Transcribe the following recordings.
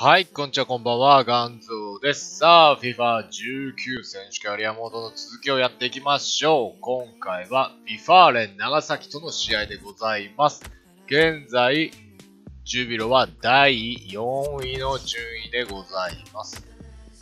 はい、こんにちは、こんばんは、ガンゾーです。さあ、FIFA19 選手キャリアモードの続きをやっていきましょう。今回は、 V・ファーレン長崎との試合でございます。現在、ジュビロは第4位の順位でございます。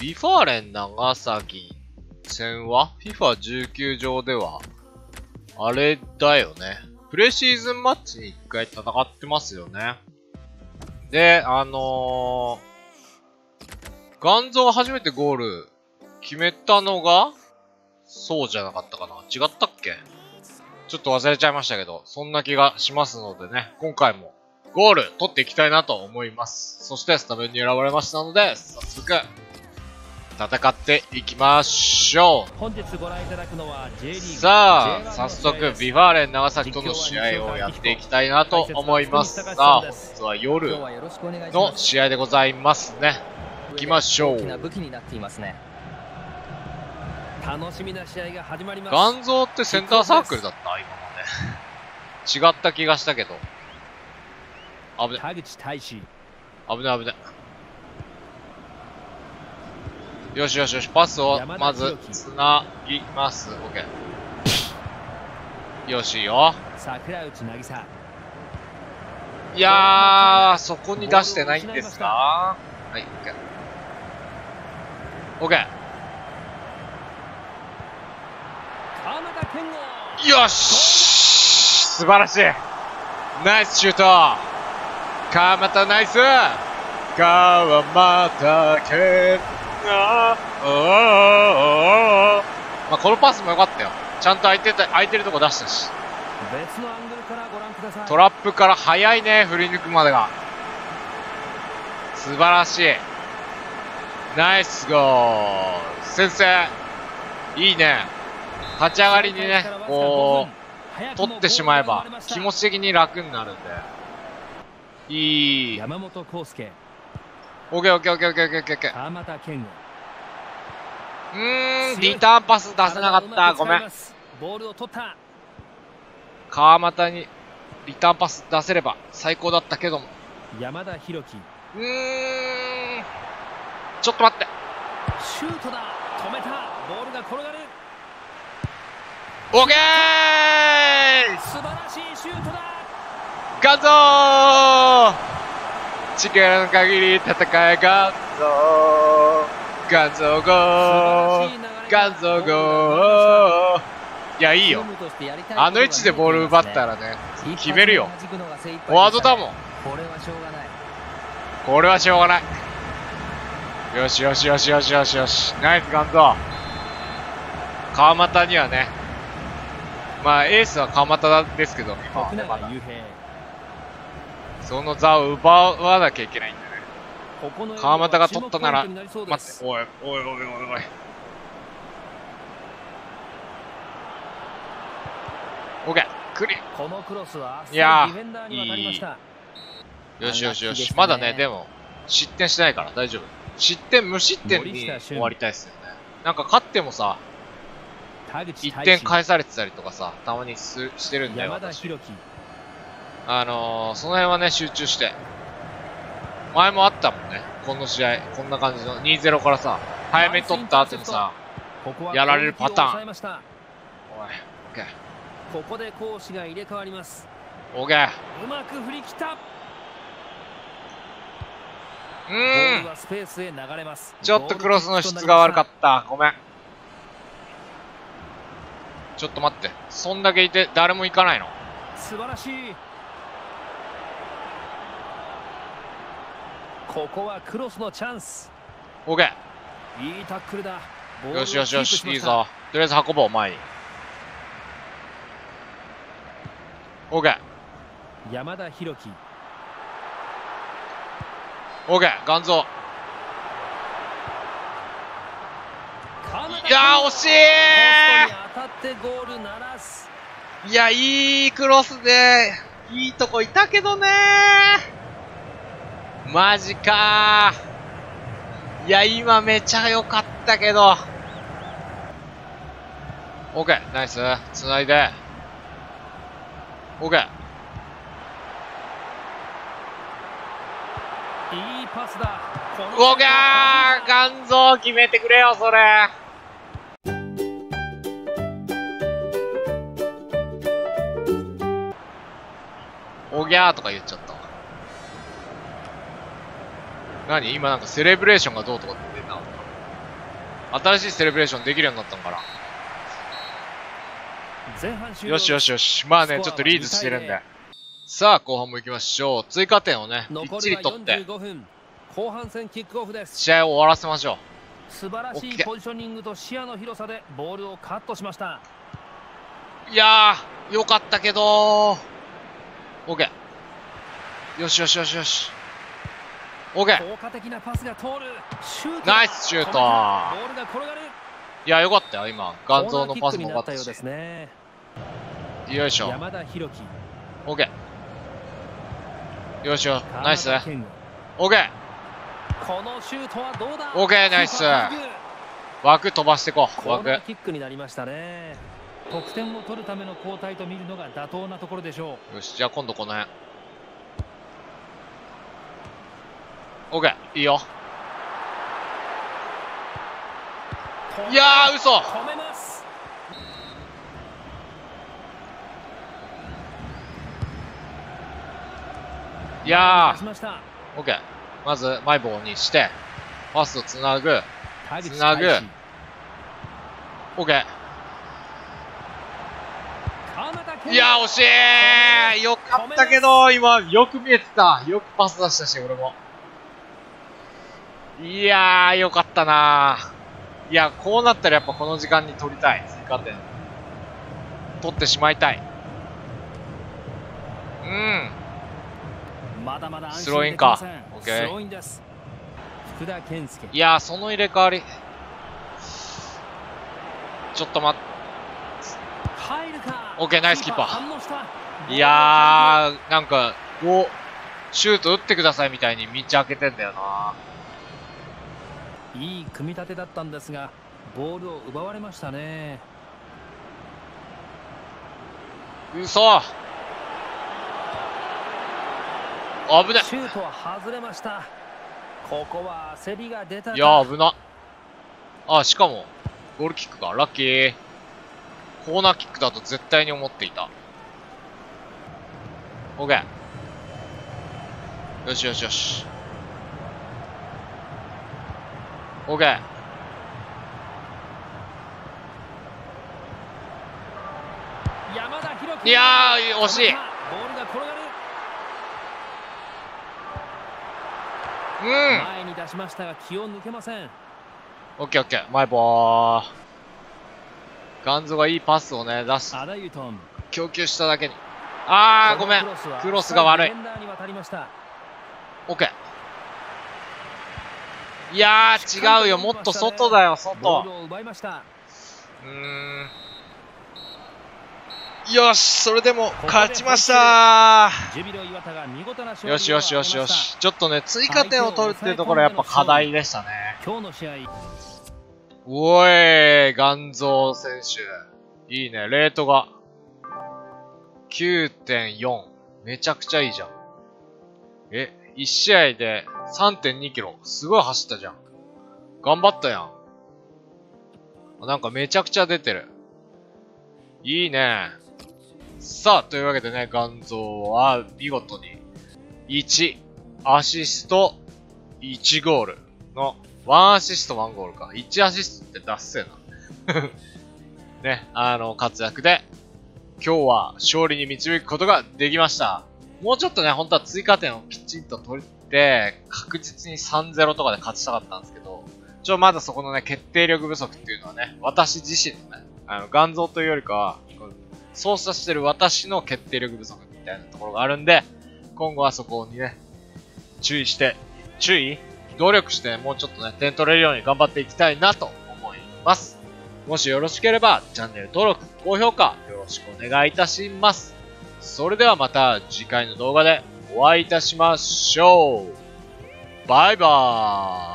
V・ファーレン長崎戦は FIFA19 上では、あれだよね。プレシーズンマッチに一回戦ってますよね。で、あのー、ガンゾー初めてゴール決めたのが、そうじゃなかったかな。違ったっけ？ちょっと忘れちゃいましたけど、そんな気がしますのでね、今回もゴール取っていきたいなと思います。そしてスタメンに選ばれましたので、早速、戦っていきましょう。本日ご覧いただくのは J リーグさあ、J1 早速、 V・ファーレン長崎との試合をやっていきたいなと思います。さあ、本日は夜の。試合でございますね。行きましょう大きな武器になっていますね。楽しみな試合が始まりますガンゾーってセンターサークルだった？今。違った気がしたけど。危ね、危ね、危ね。よしよしよし、パスをまずつなぎます。オッケー。よしよ。いやー、そこに出してないんですか？はい、オッケー。オッケー。よし素晴らしいナイスシュート川又ナイス川又健まあ、このパスも良かったよ。ちゃんと空いてた、空いてるとこ出したし。別のアングルからご覧くださいトラップから早いね、振り抜くまでが。素晴らしい。ナイスゴール。先生、いいね。立ち上がりにね、こう、取ってしまえば気持ち的に楽になるんで。いい。山本康介オッケーオッケーオッケーオッケーオッケーオッケー。うーん、リターンパス出せなかった。ごめん。ボールを取った川又にリターンパス出せれば最高だったけども。山田裕樹うーん。ちょっと待って。シュートだ止めたボールが転がるオッケー素晴らしいシュートだガンゾー力の限り戦えガンゾーガンゾーゴーガンゴーいや、いいよ。あの位置でボール奪ったらね、決めるよ。フォワードだもん。これはしょうがない。これはしょうがない。よしよしよしよしよしよし。ナイスガンゾー。川又にはね、まあエースは川又ですけど、その座を奪わなきゃいけないん川又が取ったなら待って、おい、おいおいおいおい。オッケー、クリこのクロスはいやーディフェンダーに渡りましたよしよしよし。まだね、でも、失点してないから大丈夫。失点、無失点に終わりたいっすよね。なんか勝ってもさ、田口1点返されてたりとかさ、たまにすしてるんだよ、私。あのー、その辺はね、集中して。前もあったもんね、この試合。こんな感じの。2-0からさ、早めに取った後にさ、ここはやられるパターン。おい、オッケー、ここで攻守が入れ替わります。オッケー。うまく振り切った。うん。スペースへ流れます。ちょっとクロスの質が悪かった。ごめん。ちょっと待って。そんだけいて誰も行かないの？素晴らしいここはクロスのチャンスオッケいいタックルだよしよしよし。いいぞ。とりあえず運ぼう、前に。オッケー。山田裕樹オッケー。ガンゾ。いやー、惜しいいや、いいクロスで、いいとこいたけどねマジかー。いや、今めちゃ良かったけど。オッケー、ナイス。繋いで。オッケー。いいパスだおぎゃー肝臓決めてくれよ、それおぎゃーとか言っちゃったわ。何？今なんかセレブレーションがどうとかって出たの新しいセレブレーションできるようになったのかな前半終了よしよしよし。まあね、ちょっとリードしてるんで。さあ、後半も行きましょう。追加点をね、きっちり取って、45分後半戦キックオフです試合を終わらせましょ素晴らしいポジショニングと視野の広さでボールをカットしましたう。いやー、よかったけどー。オッケー。よしよしよしよし。オッケー。ナイスシュートいや、よかったよ、今。元蔵のパスもコーナーキックに良かったしようで。すねよいしょ。山田裕樹オッケー。よしよ。ナイス。オッケー。このシュートはどうだ？オーナイス枠飛ばしてこう。枠。キックになりましたね得点を取るための交代と見るのが妥当なところでしょよし、じゃあ今度この辺。オッケー。いいよ。いやー、嘘いやー、オッケー。まず、マイボーにして、パスをつなぐ。つなぐ大志オッケー。いやー、惜しいよかったけど、今、よく見えてた。よくパス出したし、俺も。いやー、よかったなー。いや、こうなったらやっぱこの時間に取りたい。追加点。取ってしまいたい。うん。まだまだ安スローインかオッケーいやー、その入れ替わり。ちょっと待っ入るかオッケーナイスキーパーいやー、なんか、こう、シュート打ってくださいみたいに道開けてんだよないい組み立てだったんですがボールを奪われましたね嘘危ねシュートは外れましたここは焦りが出たかいやー、危な。あ、しかも、ゴールキックか。ラッキー。コーナーキックだと絶対に思っていた。オッケー。よしよしよし。オッケー。山田裕樹いやー、惜しい。うん。前に出しましたが気を抜けませんオッケーオッケー。マイボー。ガンゾがいいパスをね、出し、供給しただけに。あー、ごめん。クロスが悪いオッケー。いやー、違うよ。もっと外だよ、外。を奪いましたうーん。よし、それでも勝ちましたよしよしよしよしし。ちょっとね、追加点を取るっていうところはやっぱ課題でしたね。た今日の試合おい、元蔵選手。いいね、レートが。9.4。めちゃくちゃいいじゃん。え、1試合で3.2キロ。すごい走ったじゃん。頑張ったやん。なんかめちゃくちゃ出てる。いいね。さあ、というわけでね、元蔵は見事に1アシスト1ゴールの1アシスト1ゴールか。1アシストって出せな。ね、あの、活躍で、今日は勝利に導くことができました。もうちょっとね、本当は追加点をきちんと取って、確実に3-0とかで勝ちたかったんですけど、ちょ、まだそこのね、決定力不足っていうのはね、私自身のね、あの、元蔵というよりかは、操作してる私の決定力不足みたいなところがあるんで、今後はそこにね、注意して、注意努力してもうちょっとね、点取れるように頑張っていきたいなと思います。もしよろしければ、チャンネル登録、高評価、よろしくお願いいたします。それではまた次回の動画でお会いいたしましょう。バイバーイ。